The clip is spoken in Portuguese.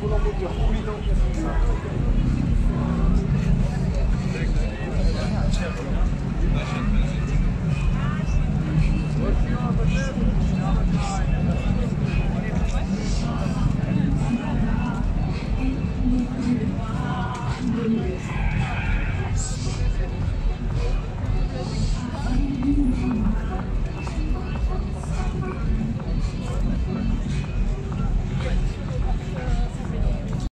pulando de orgulho.